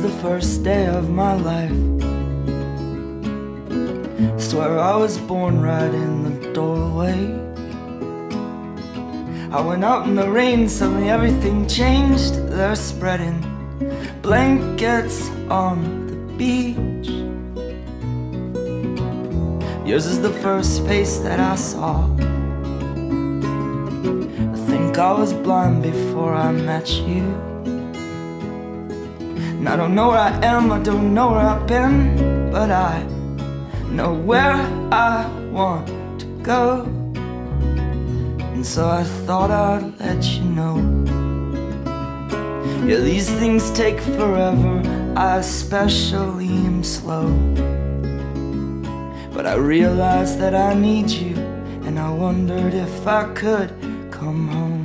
The first day of my life. Swear I was born right in the doorway. I went out in the rain, suddenly everything changed. They're spreading blankets on the beach. Yours is the first face that I saw. I think I was blind before I met you. And I don't know where I am, I don't know where I've been, but I know where I want to go. And so I thought I'd let you know. Yeah, these things take forever, I especially am slow. But I realized that I need you, and I wondered if I could come home.